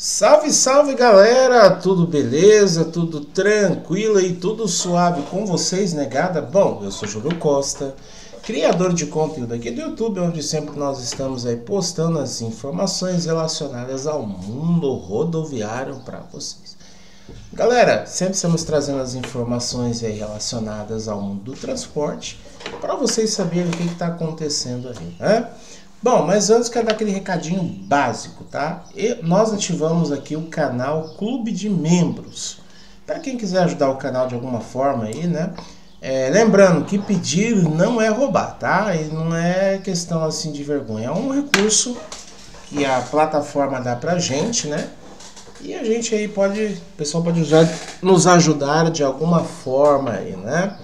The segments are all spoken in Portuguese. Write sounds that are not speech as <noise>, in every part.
Salve, salve galera! Tudo beleza? Tudo tranquilo e tudo suave com vocês, negada? Bom, eu sou Júlio Costa, criador de conteúdo aqui do YouTube, onde sempre nós estamos aí postando as informações relacionadas ao mundo rodoviário para vocês. Galera, sempre estamos trazendo as informações aí relacionadas ao mundo do transporte para vocês saberem o que está acontecendo aí, né? Bom, mas antes quero dar aquele recadinho básico, tá? E nós ativamos aqui o canal Clube de Membros. Para quem quiser ajudar o canal de alguma forma aí, né? É, lembrando que pedir não é roubar, tá? E não é questão assim de vergonha. É um recurso que a plataforma dá pra gente, né? E a gente aí pode, o pessoal pode usar, nos ajudar de alguma forma aí, né?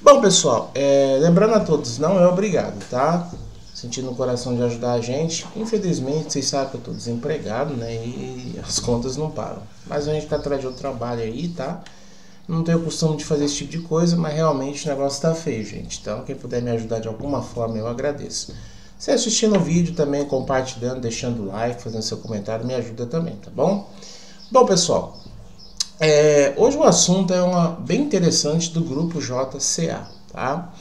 Bom, pessoal, é, lembrando a todos, não é obrigado, tá? Sentindo o coração de ajudar a gente. Infelizmente, vocês sabem que eu estou desempregado, né? E as contas não param. Mas a gente está atrás de outro trabalho aí, tá? Não tenho costume de fazer esse tipo de coisa, mas realmente o negócio está feio, gente. Então, quem puder me ajudar de alguma forma, eu agradeço. Se assistindo o vídeo também, compartilhando, deixando like, fazendo seu comentário, me ajuda também, tá bom? Bom, pessoal, é, hoje o assunto é uma, bem interessante do grupo JCA, tá?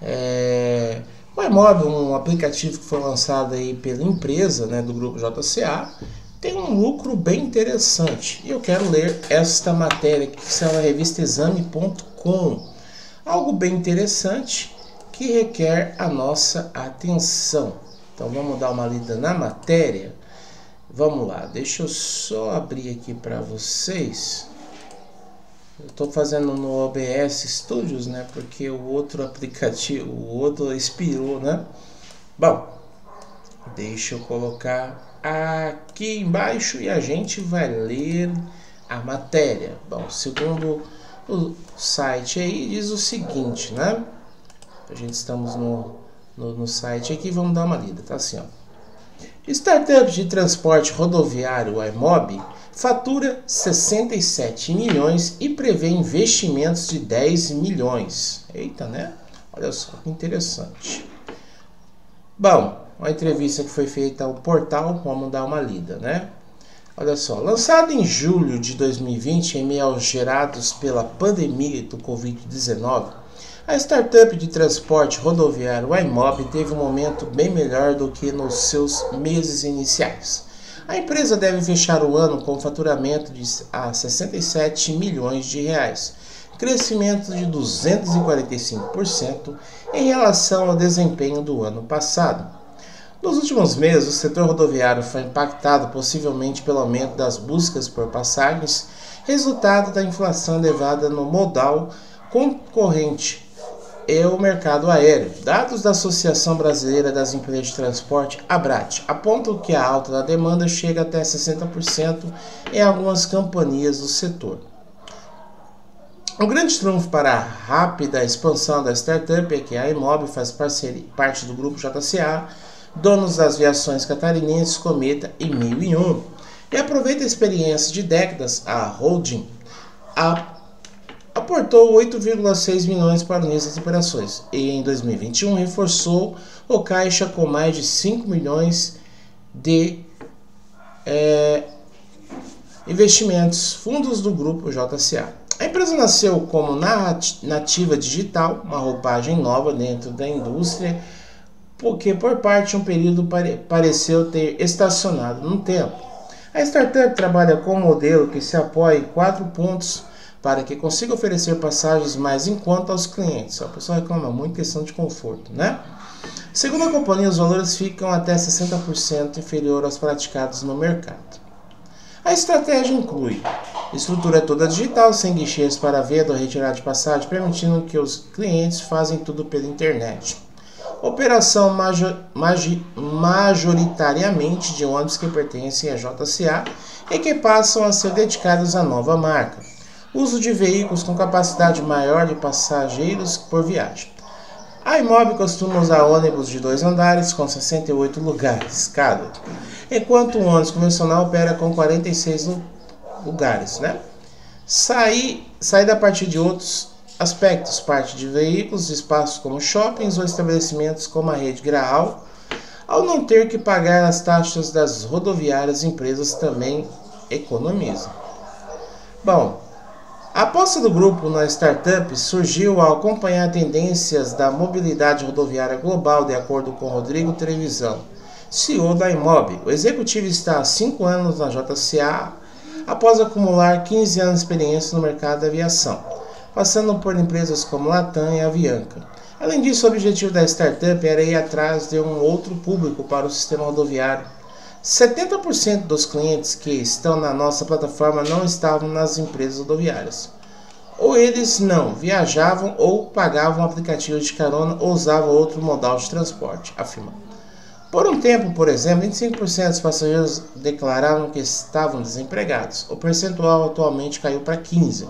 É, o iMob, um aplicativo que foi lançado aí pela empresa né, do grupo JCA, tem um lucro bem interessante. E eu quero ler esta matéria que está na revista exame.com. Algo bem interessante que requer a nossa atenção. Então vamos dar uma lida na matéria. Vamos lá, deixa eu só abrir aqui para vocês. Eu estou fazendo no OBS Studios, né? Porque o outro <laughs> aplicativo, o outro expirou, né? Bom, deixa eu colocar aqui embaixo e a gente vai ler a matéria. Bom, segundo o site aí diz o seguinte, né? A gente estamos no, no, no site aqui, vamos dar uma lida, tá assim, ó. Startup de transporte rodoviário iMob fatura 67 milhões e prevê investimentos de 10 milhões. Eita, né? Olha só que interessante. Bom, uma entrevista que foi feita ao portal, vamos dar uma lida, né? Olha só, lançado em julho de 2020, em meio aos gerados pela pandemia do Covid-19, a startup de transporte rodoviário iMob teve um momento bem melhor do que nos seus meses iniciais. A empresa deve fechar o ano com faturamento de a 67 milhões de reais, crescimento de 245% em relação ao desempenho do ano passado. Nos últimos meses, o setor rodoviário foi impactado possivelmente pelo aumento das buscas por passagens, resultado da inflação elevada no modal concorrente e o mercado aéreo. Dados da Associação Brasileira das Empresas de Transporte, ABRAT, apontam que a alta da demanda chega até 60% em algumas companhias do setor. O grande trunfo para a rápida expansão da startup é que a Imob faz parceria, parte do grupo JCA, donos das viações catarinenses Cometa e 1001, e aproveita a experiência de décadas, a holding a aportou 8,6 milhões para nessas operações e em 2021 reforçou o caixa com mais de 5 milhões de é, investimentos, fundos do grupo JCA. A empresa nasceu como nativa digital, uma roupagem nova dentro da indústria, porque por parte de um período pare pareceu ter estacionado no tempo. A startup trabalha com um modelo que se apoia em quatro pontos para que consiga oferecer passagens mais em conta aos clientes. O pessoal reclama muito questão de conforto, né? Segundo a companhia, os valores ficam até 60% inferior aos praticados no mercado. A estratégia inclui estrutura toda digital, sem guichês para venda ou retirada de passagem, permitindo que os clientes façam tudo pela internet. Operação major, majoritariamente de ônibus que pertencem à JCA e que passam a ser dedicados à nova marca. Uso de veículos com capacidade maior de passageiros por viagem. A Imob costuma usar ônibus de dois andares com 68 lugares cada, enquanto o ônibus convencional opera com 46 lugares. Né? Sair, sair a partir de outros aspectos, parte de veículos, espaços como shoppings ou estabelecimentos como a rede Graal, ao não ter que pagar as taxas das rodoviárias, empresas também economiza. Bom, a aposta do grupo na startup surgiu ao acompanhar tendências da mobilidade rodoviária global, de acordo com Rodrigo Televisão, CEO da Imob. O executivo está há cinco anos na JCA após acumular 15 anos de experiência no mercado da aviação, passando por empresas como Latam e Avianca. Além disso, o objetivo da startup era ir atrás de um outro público para o sistema rodoviário. 70% dos clientes que estão na nossa plataforma não estavam nas empresas rodoviárias. Ou eles não viajavam ou pagavam aplicativos de carona ou usavam outro modal de transporte, afirma. Por um tempo, por exemplo, 25% dos passageiros declararam que estavam desempregados. O percentual atualmente caiu para 15%.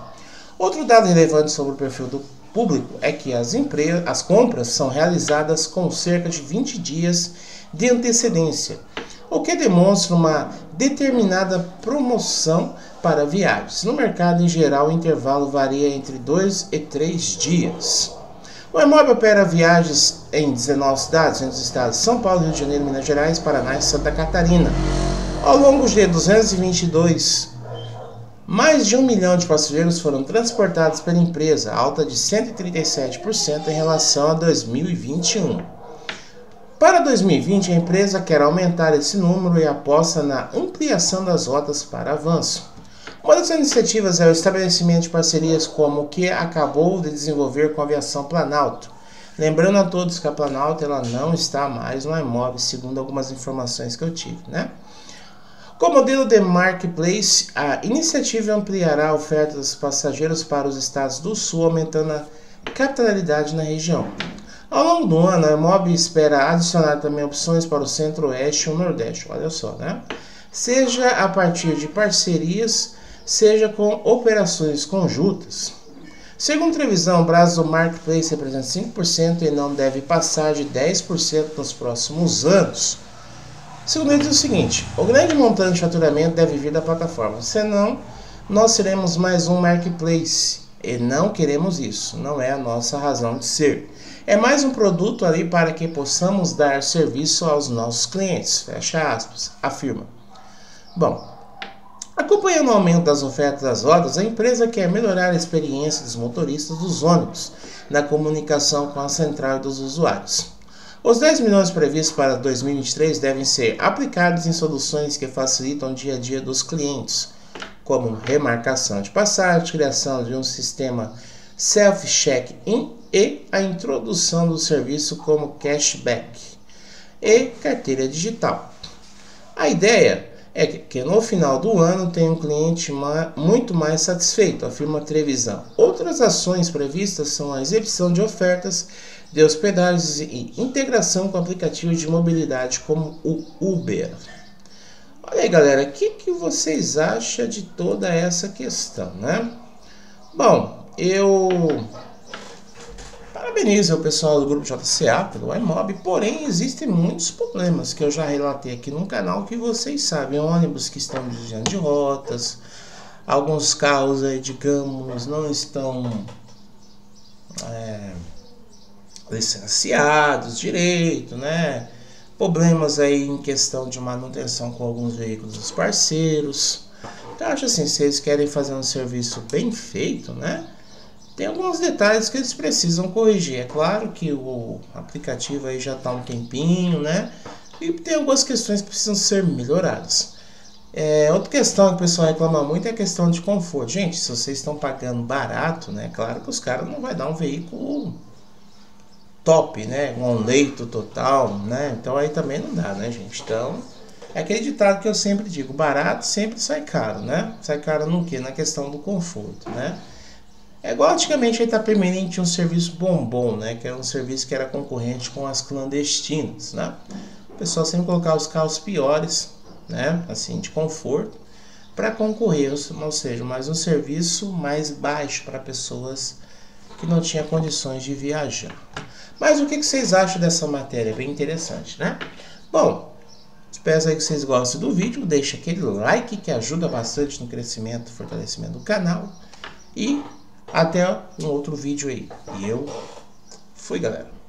Outro dado relevante sobre o perfil do público é que as, empresas, as compras são realizadas com cerca de 20 dias de antecedência, o que demonstra uma determinada promoção para viagens. No mercado em geral, o intervalo varia entre 2 e 3 dias. O Emob opera viagens em 19 cidades, entre os estados São Paulo, Rio de Janeiro, Minas Gerais, Paraná e Santa Catarina. Ao longo de 222 mais de um milhão de passageiros foram transportados pela empresa, alta de 137% em relação a 2021. Para 2020, a empresa quer aumentar esse número e aposta na ampliação das rotas para avanço. Uma das iniciativas é o estabelecimento de parcerias como o que acabou de desenvolver com a aviação Planalto. Lembrando a todos que a Planalto ela não está mais no imóvel, segundo algumas informações que eu tive, né? Com o modelo de Marketplace, a iniciativa ampliará a oferta dos passageiros para os estados do Sul, aumentando a capitalidade na região. Ao longo do ano, a Mob espera adicionar também opções para o Centro-Oeste e o Nordeste, olha só, né? Seja a partir de parcerias, seja com operações conjuntas. Segundo previsão, o prazo do Marketplace representa 5% e não deve passar de 10% nos próximos anos. Segundo ele diz o seguinte: o grande montante de faturamento deve vir da plataforma, senão nós seremos mais um marketplace e não queremos isso, não é a nossa razão de ser. É mais um produto ali para que possamos dar serviço aos nossos clientes, fecha aspas, afirma. Bom, acompanhando o aumento das ofertas das rodas, a empresa quer melhorar a experiência dos motoristas dos ônibus na comunicação com a central dos usuários. Os 10 milhões previstos para 2023 devem ser aplicados em soluções que facilitam o dia a dia dos clientes, como remarcação de passagem, criação de um sistema self-check-in e a introdução do serviço como cashback e carteira digital. A ideia é que no final do ano tenha um cliente muito mais satisfeito, afirma a Trevisão. Outras ações previstas são a exibição de ofertas de hospedagens e integração com aplicativos de mobilidade como o Uber. Olha aí, galera, o que, que vocês acham de toda essa questão, né? Bom, eu parabenizo o pessoal do grupo JCA pelo iMob, porém existem muitos problemas que eu já relatei aqui no canal que vocês sabem, ônibus que estão desviando de rotas, alguns carros aí, digamos, não estão é, licenciados direito, né? Problemas aí em questão de manutenção com alguns veículos dos parceiros. Então, acho assim, se eles querem fazer um serviço bem feito, né? Tem alguns detalhes que eles precisam corrigir. É claro que o aplicativo aí já está um tempinho, né? E tem algumas questões que precisam ser melhoradas. É, outra questão que o pessoal reclama muito é a questão de conforto. Gente, se vocês estão pagando barato, né? Claro que os caras não vai dar um veículo top, né? Um leito total, né? Então aí também não dá, né, gente? Então, é aquele ditado que eu sempre digo, barato sempre sai caro, né? Sai caro no quê? Na questão do conforto, né? É igual antigamente a Itapemirim tinha um serviço bombom, né? Que era um serviço que era concorrente com as clandestinas, né? O pessoal sempre colocava os carros piores, né? Assim, de conforto, para concorrer, ou seja, mais um serviço mais baixo para pessoas que não tinham condições de viajar. Mas o que vocês acham dessa matéria? Bem interessante, né? Bom, espero aí que vocês gostem do vídeo. Deixe aquele like que ajuda bastante no crescimento e fortalecimento do canal. E até um outro vídeo aí. E eu fui, galera.